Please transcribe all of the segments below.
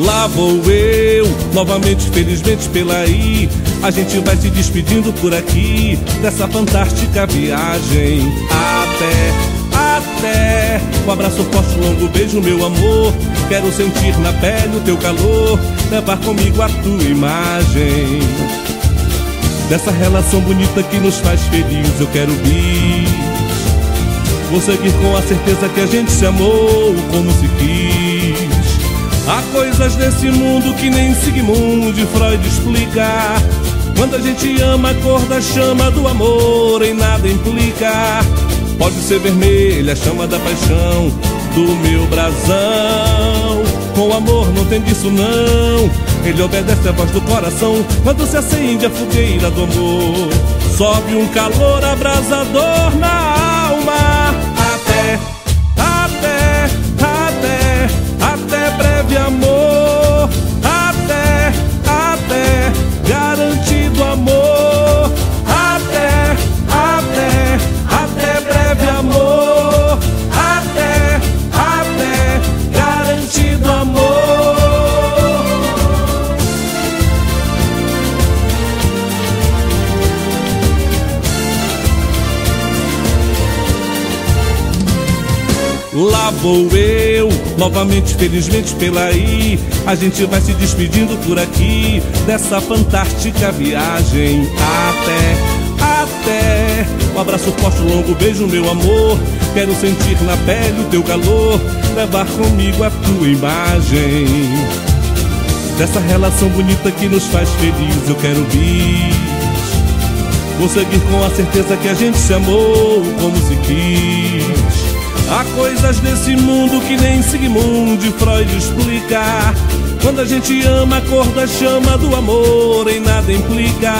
Lá vou eu, novamente, felizmente pela. A gente vai se despedindo por aqui dessa fantástica viagem. Até, até. Um abraço forte, longo beijo, meu amor. Quero sentir na pele o teu calor, levar comigo a tua imagem. Dessa relação bonita que nos faz feliz, eu quero bis. Vou seguir com a certeza que a gente se amou como se quis. Há coisas nesse mundo que nem Sigmund Freud explica. Quando a gente ama, a cor da chama do amor em nada implica. Pode ser vermelha, a chama da paixão do meu brasão. Com amor não tem disso não. Ele obedece a voz do coração quando se acende a fogueira do amor. Sobe um calor abrasador na Lá vou eu, novamente, felizmente pela. A gente vai se despedindo por aqui dessa fantástica viagem. Até, até. Um abraço forte, longo beijo, meu amor. Quero sentir na pele o teu calor, levar comigo a tua imagem. Dessa relação bonita que nos faz feliz, eu quero bis. Vou seguir com a certeza que a gente se amou como se quis. Há coisas nesse mundo que nem Sigmund Freud explica. Quando a gente ama, a cor da chama do amor em nada implica.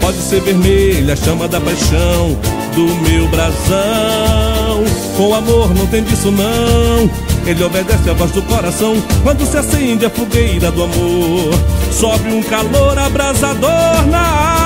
Pode ser vermelha, a chama da paixão do meu brasão. Com amor não tem disso não. Ele obedece a voz do coração quando se acende a fogueira do amor. Sobe um calor abrasador na alma.